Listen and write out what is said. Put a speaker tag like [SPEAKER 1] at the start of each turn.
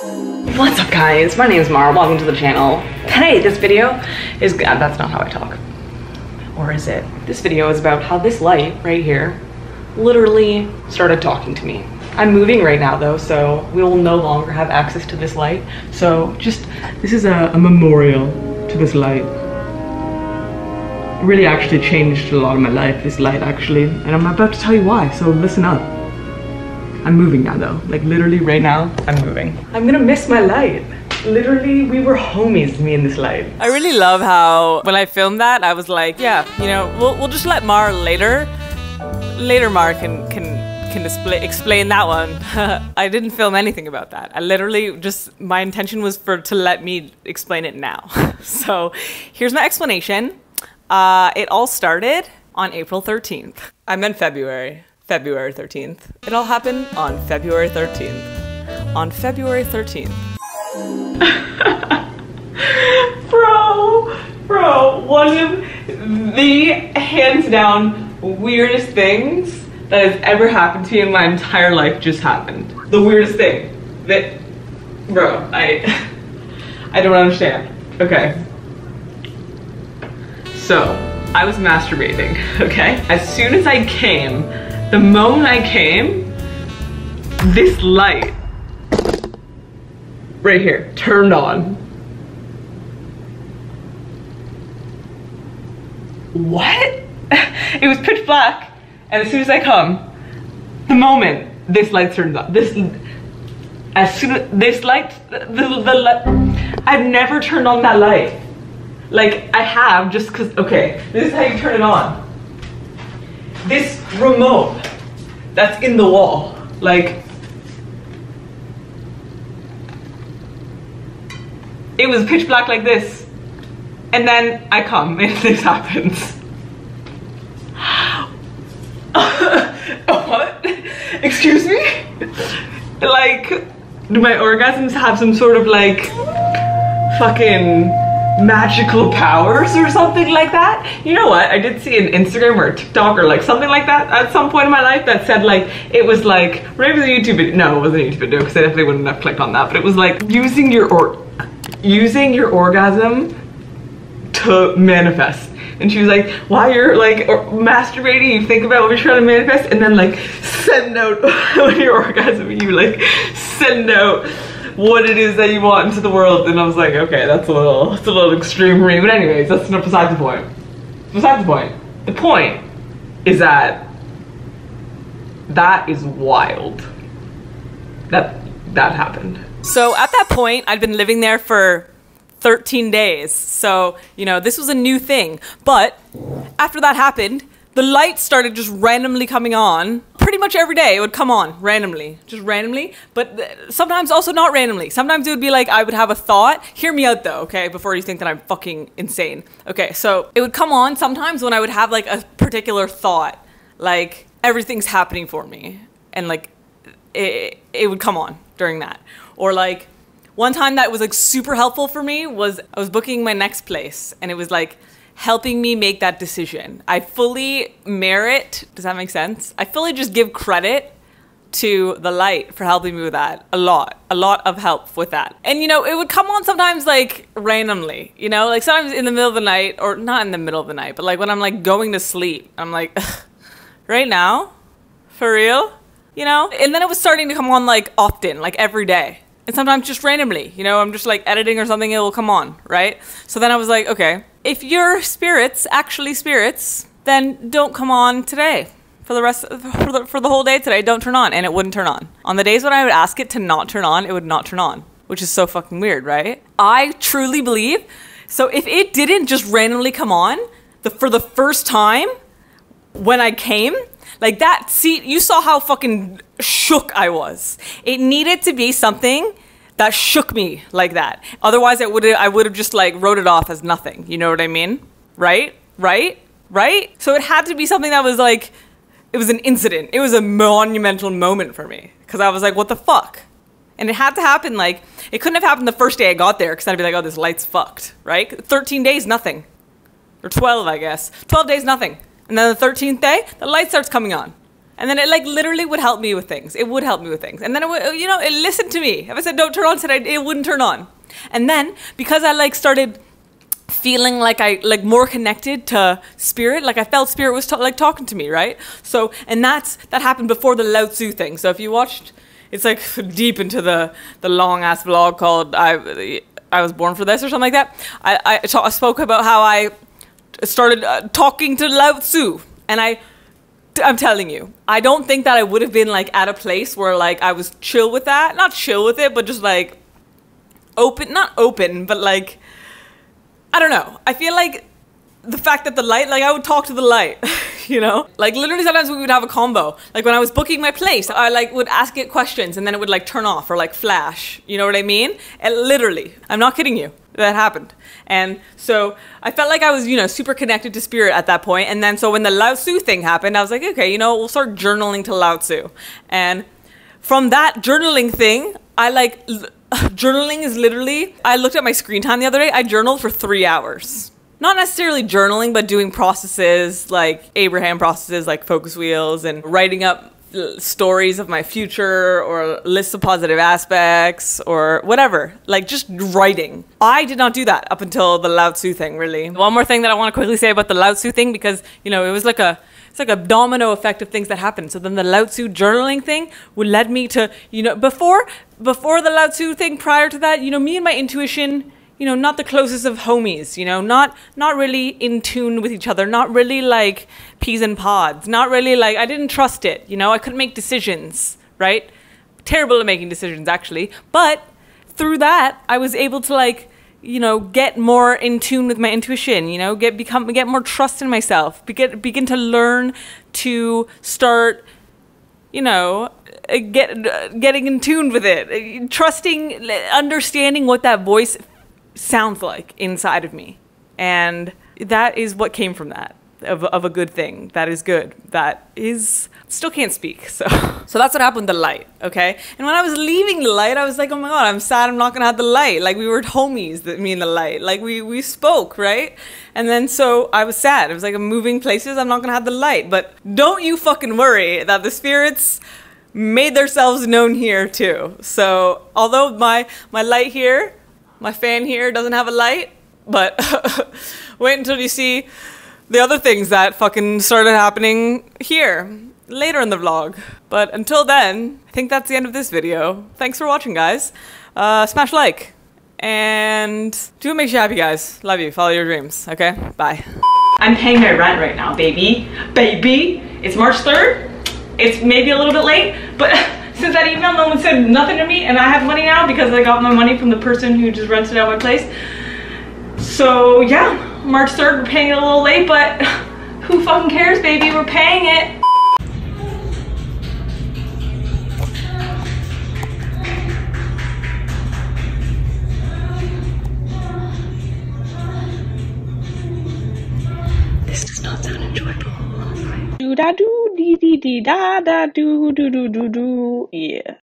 [SPEAKER 1] What's up guys? My name is Mara, welcome to the channel. Today, this video is, uh, that's not how I talk. Or is it? This video is about how this light right here literally started talking to me. I'm moving right now though, so we will no longer have access to this light. So just, this is a, a memorial to this light. It really actually changed a lot of my life, this light actually. And I'm about to tell you why, so listen up. I'm moving now though. Like literally right now, I'm moving. I'm gonna miss my light. Literally, we were homies, me and this light.
[SPEAKER 2] I really love how when I filmed that, I was like, yeah, you know, we'll, we'll just let Mar later. Later, Mar can can can display, explain that one. I didn't film anything about that. I literally just my intention was for to let me explain it now. so here's my explanation. Uh, it all started on April 13th. I meant February. February 13th. It all happened on February 13th. On February 13th.
[SPEAKER 1] bro, bro, one of the hands down weirdest things that has ever happened to me in my entire life just happened. The weirdest thing that, bro, I, I don't understand. Okay. So, I was masturbating, okay? As soon as I came, the moment I came, this light right here turned on. What? It was pitch black, and as soon as I come, the moment this light turns on, this as soon as this light, the, the, the light, I've never turned on that light. Like I have just cause, okay, this is how you turn it on. This remote that's in the wall, like, it was pitch black like this. And then I come and this happens. what? Excuse me? Like, do my orgasms have some sort of like fucking magical powers or something like that? You know what? I did see an Instagram or TikTok or like something like that at some point in my life that said like, it was like, maybe it was a YouTube video. No, it wasn't a YouTube video because I definitely wouldn't have clicked on that. But it was like using your or using your orgasm to manifest. And she was like, while you're like masturbating, you think about what you're trying to manifest and then like send out your orgasm, you like send out what it is that you want into the world. And I was like, okay, that's a little, that's a little extreme for me. But anyways, that's not beside the point. Beside the point. The point is that that is wild. That that happened.
[SPEAKER 2] So at that point, I'd been living there for 13 days. So, you know, this was a new thing. But after that happened, the lights started just randomly coming on. Much every day it would come on randomly, just randomly, but sometimes also not randomly. Sometimes it would be like I would have a thought. Hear me out though, okay, before you think that I'm fucking insane. Okay, so it would come on sometimes when I would have like a particular thought, like everything's happening for me, and like it, it would come on during that. Or like one time that was like super helpful for me was I was booking my next place and it was like helping me make that decision. I fully merit, does that make sense? I fully just give credit to the light for helping me with that a lot a lot of help with that. And you know it would come on sometimes like randomly you know? Like sometimes in the middle of the night or not in the middle of the night but like when i'm like going to sleep i'm like right now? For real? You know? And then it was starting to come on like often like every day. And sometimes just randomly you know? I'm just like editing or something it will come on right? So then i was like okay if your spirits actually spirits, then don't come on today. For the rest for the, for the whole day today, don't turn on and it wouldn't turn on. On the days when I would ask it to not turn on, it would not turn on, which is so fucking weird, right? I truly believe so if it didn't just randomly come on the for the first time when I came, like that see you saw how fucking shook I was. It needed to be something that shook me like that. Otherwise, I would I would have just like wrote it off as nothing. You know what I mean? Right? Right? Right? So it had to be something that was like it was an incident. It was a monumental moment for me because I was like, what the fuck? And it had to happen like it couldn't have happened the first day I got there because I'd be like, oh, this light's fucked, right? 13 days, nothing, or 12, I guess. 12 days, nothing, and then the 13th day, the light starts coming on And then it like literally would help me with things. It would help me with things. And then it would, you know, it listened to me. If I said don't turn on, said it wouldn't turn on. And then because I like started feeling like I like more connected to spirit, like I felt spirit was ta- like talking to me, right? So, and that's that happened before the Lao Tzu thing. So if you watched, it's like deep into the the long ass vlog called I I was born for this or something like that. I I, I spoke about how I started uh, talking to Lao Tzu, and I. I'm telling you, I don't think that I would have been like at a place where like I was chill with that. Not chill with it, but just like open, not open, but like I don't know. I feel like the fact that the light, like I would talk to the light, you know? Like literally sometimes we would have a combo. Like when I was booking my place, I like would ask it questions and then it would like turn off or like flash. You know what I mean? And literally, I'm not kidding you. That happened. And so I felt like I was, you know, super connected to spirit at that point. And then so when the Lao Tzu thing happened, I was like, okay, you know, we'll start journaling to Lao Tzu. And from that journaling thing, I like journaling is literally I looked at my screen time the other day. I journaled for 3 hours. Not necessarily journaling, but doing processes like Abraham processes like focus wheels and writing up stories of my future or lists of positive aspects or whatever. Like just writing. I did not do that up until the Lao Tzu thing, really. One more thing that I want to quickly say about the Lao Tzu thing because, you know, it was like a it's like a domino effect of things that happen. So then the Lao Tzu journaling thing would lead me to, you know, before before the Lao Tzu thing, prior to that, you know, me and my intuition, you know, not the closest of homies, you know, not not really in tune with each other, not really like peas and pods, not really like I didn't trust it, you know, I couldn't make decisions, right? Terrible at making decisions actually, but through that, I was able to like you know get more in tune with my intuition you know get become get more trust in myself begin begin to learn to start you know uh, get uh, getting in tune with it uh, trusting understanding what that voice sounds like inside of me. And that is what came from that of, of a good thing that is good that is still can't speak so. So that's what happened with the light okay? And when i was leaving the light i was like oh my god i'm sad i'm not gonna have the light. Like we were homies that me and the light. Like we we spoke right? And then so i was sad. It was like i'm moving places i'm not gonna have the light. But don't you fucking worry that the spirits made themselves known here too. So although my my light here my fan here doesn't have a light but wait until you see the other things that fucking started happening here later in the vlog. But until then, I think that's the end of this video. Thanks for watching, guys. Uh, smash like. And do what makes you happy, guys. Love you. Follow your dreams. Okay? Bye.
[SPEAKER 1] I'm paying my rent right now, baby. Baby! It's March 3rd. It's maybe a little bit late, but since that email, no one said nothing to me, and I have money now because I got my money from the person who just rented out my place. So yeah, March 3rd, we're paying it a little late, but who fucking cares, baby? We're paying it. This does not sound enjoyable. Do da do dee dee dee da da do do do do do. Yeah.